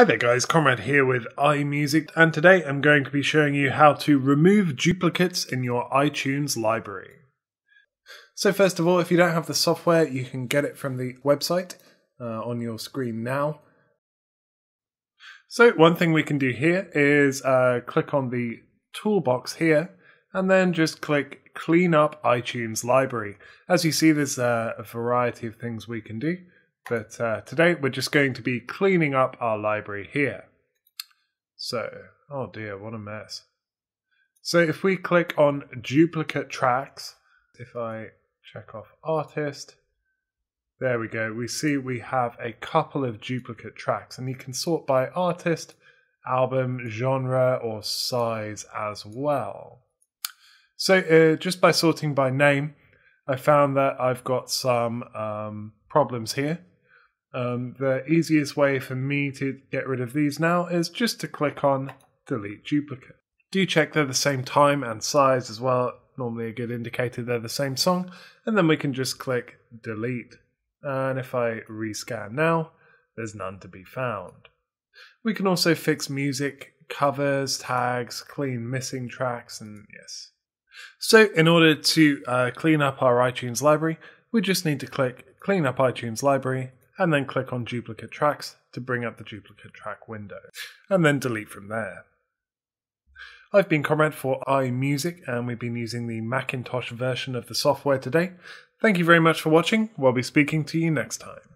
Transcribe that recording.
Hi there guys, Conrad here with iMusic and today I'm going to be showing you how to remove duplicates in your iTunes library. So first of all, if you don't have the software, you can get it from the website uh, on your screen now. So one thing we can do here is uh, click on the toolbox here and then just click clean up iTunes library. As you see, there's uh, a variety of things we can do. But uh, today we're just going to be cleaning up our library here. So, oh dear, what a mess. So if we click on duplicate tracks, if I check off artist, there we go. We see we have a couple of duplicate tracks and you can sort by artist, album, genre or size as well. So uh, just by sorting by name, I found that I've got some um, problems here. Um, the easiest way for me to get rid of these now is just to click on delete duplicate. Do check they're the same time and size as well. Normally a good indicator they're the same song. And then we can just click delete. And if I rescan now, there's none to be found. We can also fix music, covers, tags, clean missing tracks, and yes. So in order to uh, clean up our iTunes library, we just need to click clean up iTunes library and then click on duplicate tracks to bring up the duplicate track window, and then delete from there. I've been Conrad for iMusic, and we've been using the Macintosh version of the software today. Thank you very much for watching. We'll be speaking to you next time.